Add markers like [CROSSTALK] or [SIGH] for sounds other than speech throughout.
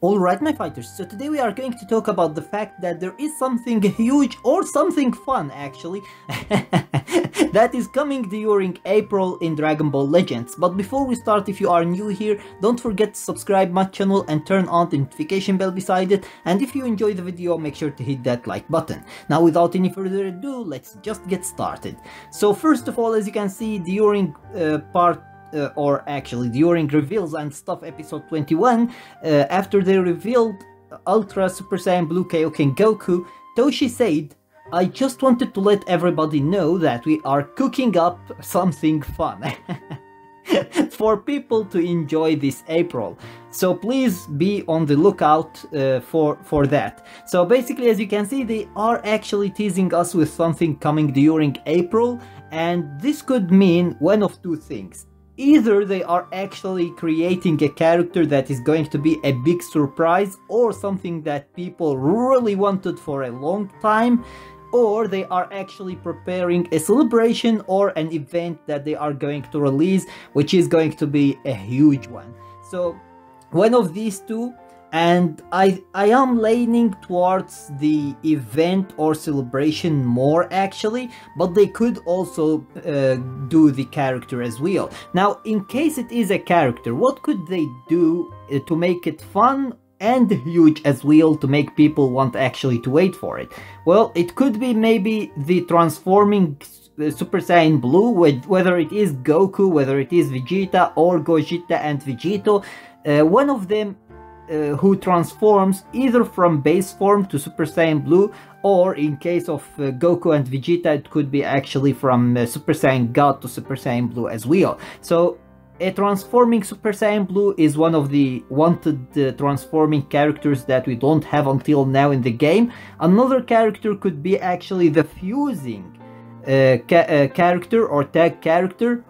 Alright my fighters, so today we are going to talk about the fact that there is something huge or something fun actually [LAUGHS] that is coming during April in Dragon Ball Legends. But before we start, if you are new here, don't forget to subscribe my channel and turn on the notification bell beside it. And if you enjoy the video, make sure to hit that like button. Now without any further ado, let's just get started. So first of all, as you can see during uh, part uh, or actually during reveals and stuff episode 21, uh, after they revealed Ultra Super Saiyan Blue Kaioken Goku, Toshi said, I just wanted to let everybody know that we are cooking up something fun. [LAUGHS] for people to enjoy this April. So please be on the lookout uh, for, for that. So basically, as you can see, they are actually teasing us with something coming during April, and this could mean one of two things either they are actually creating a character that is going to be a big surprise or something that people really wanted for a long time or they are actually preparing a celebration or an event that they are going to release which is going to be a huge one. So one of these two and I I am leaning towards the event or celebration more actually, but they could also uh, do the character as well. Now, in case it is a character, what could they do uh, to make it fun and huge as well to make people want actually to wait for it? Well, it could be maybe the transforming uh, Super Saiyan Blue, whether it is Goku, whether it is Vegeta or Gogeta and Vegito. Uh, one of them uh, who transforms either from base form to Super Saiyan Blue or in case of uh, Goku and Vegeta it could be actually from uh, Super Saiyan God to Super Saiyan Blue as well. So a transforming Super Saiyan Blue is one of the wanted uh, transforming characters that we don't have until now in the game. Another character could be actually the fusing uh, ca uh, character or tag character.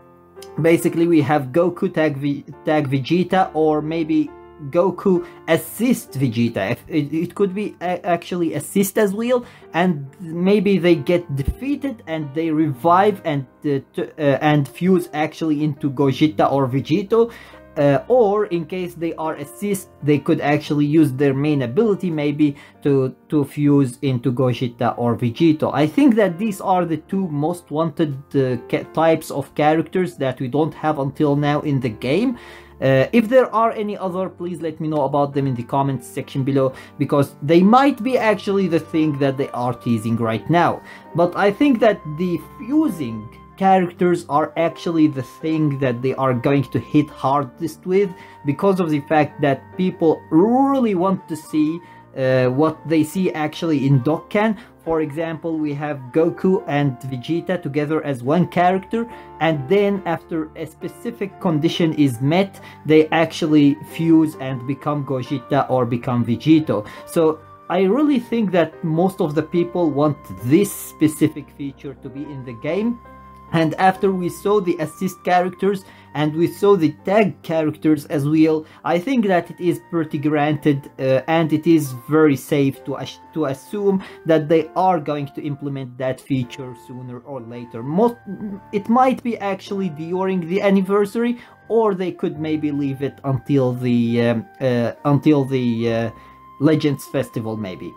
Basically we have Goku tag, v tag Vegeta or maybe Goku assist Vegeta. It, it could be actually assist as well, and maybe they get defeated and they revive and uh, uh, and fuse actually into Gogeta or Vegito. Uh, or in case they are assist, they could actually use their main ability maybe to, to fuse into Gogeta or Vegito. I think that these are the two most wanted uh, types of characters that we don't have until now in the game. Uh, if there are any other, please let me know about them in the comments section below because they might be actually the thing that they are teasing right now. But I think that the fusing characters are actually the thing that they are going to hit hardest with because of the fact that people really want to see uh, what they see actually in Dokkan. For example, we have Goku and Vegeta together as one character, and then after a specific condition is met, they actually fuse and become Gogeta or become Vegito. So I really think that most of the people want this specific feature to be in the game. And after we saw the assist characters and we saw the tag characters as well, I think that it is pretty granted uh, and it is very safe to, to assume that they are going to implement that feature sooner or later. Most, it might be actually during the anniversary or they could maybe leave it until the um, uh, until the uh, Legends Festival maybe.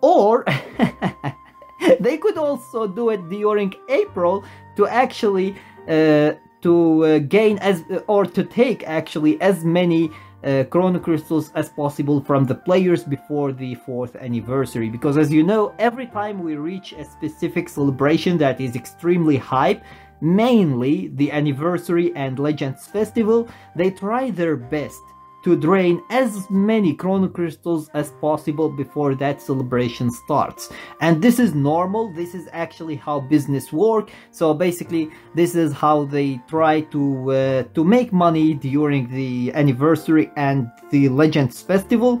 Or [LAUGHS] [LAUGHS] they could also do it during April to actually uh, to uh, gain as or to take actually as many uh, chrono crystals as possible from the players before the fourth anniversary. Because as you know every time we reach a specific celebration that is extremely hype mainly the anniversary and legends festival they try their best to drain as many chrono crystals as possible before that celebration starts. And this is normal. This is actually how business work. So basically this is how they try to uh, to make money during the anniversary and the legends festival.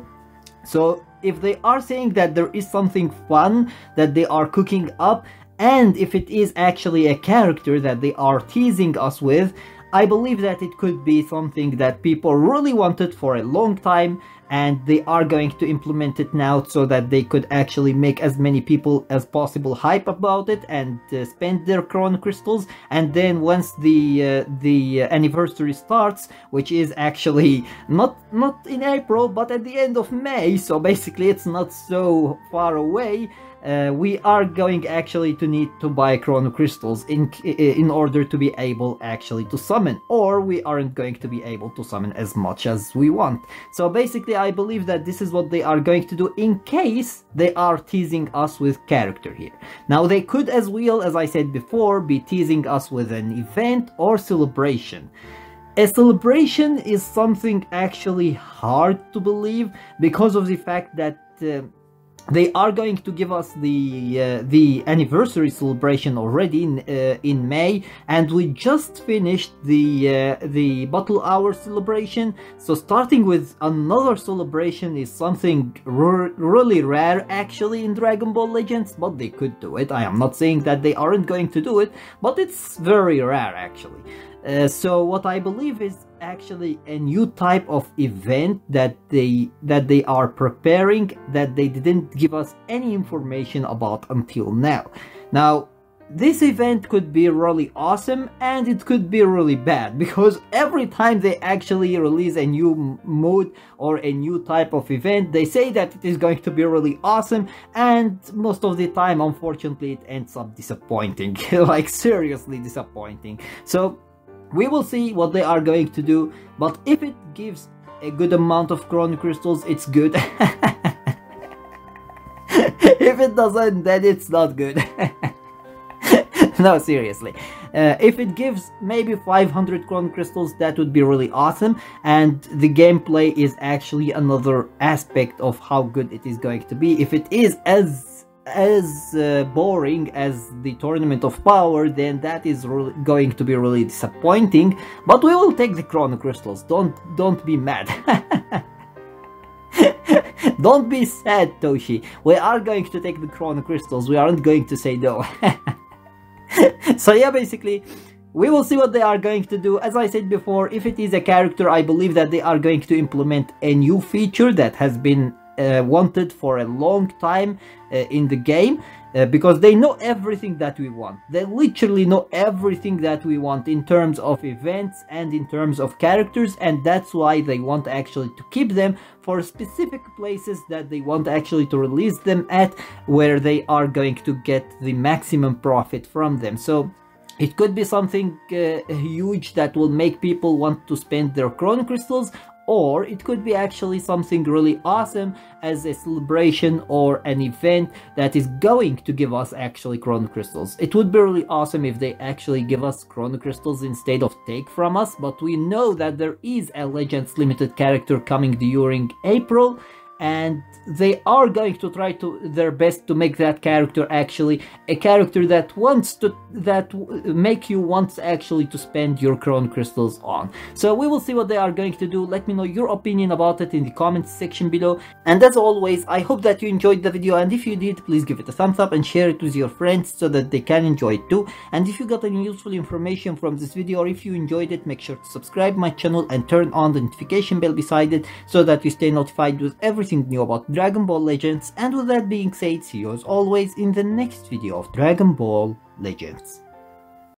So if they are saying that there is something fun that they are cooking up and if it is actually a character that they are teasing us with I believe that it could be something that people really wanted for a long time and they are going to implement it now so that they could actually make as many people as possible hype about it and uh, spend their chrono crystals. And then once the uh, the anniversary starts which is actually not not in April but at the end of May so basically it's not so far away uh, we are going actually to need to buy chrono crystals in in order to be able actually to summon or we aren't going to be able to summon as much as we want. So basically i believe that this is what they are going to do in case they are teasing us with character here. Now they could as well as i said before be teasing us with an event or celebration. A celebration is something actually hard to believe because of the fact that uh, they are going to give us the uh, the anniversary celebration already in uh, in May, and we just finished the uh, the battle hour celebration. So starting with another celebration is something really rare actually in Dragon Ball Legends, but they could do it. I am not saying that they aren't going to do it, but it's very rare actually. Uh, so what I believe is actually a new type of event that they that they are preparing that they didn't give us any information about until now. Now this event could be really awesome and it could be really bad because every time they actually release a new mode or a new type of event they say that it is going to be really awesome and most of the time unfortunately it ends up disappointing [LAUGHS] like seriously disappointing so we will see what they are going to do, but if it gives a good amount of chrono crystals, it's good. [LAUGHS] if it doesn't, then it's not good. [LAUGHS] no, seriously. Uh, if it gives maybe 500 chrono crystals, that would be really awesome. And the gameplay is actually another aspect of how good it is going to be. If it is as as uh, boring as the Tournament of Power, then that is going to be really disappointing. But we will take the Chrono Crystals. Don't don't be mad. [LAUGHS] don't be sad, Toshi. We are going to take the Chrono Crystals. We aren't going to say no. [LAUGHS] so yeah, basically. We will see what they are going to do. As I said before, if it is a character, I believe that they are going to implement a new feature that has been uh, wanted for a long time uh, in the game uh, because they know everything that we want. They literally know everything that we want in terms of events and in terms of characters, and that's why they want actually to keep them for specific places that they want actually to release them at, where they are going to get the maximum profit from them. So it could be something uh, huge that will make people want to spend their chrono crystals or it could be actually something really awesome as a celebration or an event that is going to give us actually chrono crystals. It would be really awesome if they actually give us chrono crystals instead of take from us, but we know that there is a Legends limited character coming during April and they are going to try to their best to make that character actually a character that wants to that make you want actually to spend your chrono crystals on. So we will see what they are going to do. Let me know your opinion about it in the comments section below. And as always i hope that you enjoyed the video. And if you did please give it a thumbs up and share it with your friends so that they can enjoy it too. And if you got any useful information from this video or if you enjoyed it make sure to subscribe my channel and turn on the notification bell beside it so that you stay notified with everything everything new about Dragon Ball Legends and with that being said, see you as always in the next video of Dragon Ball Legends.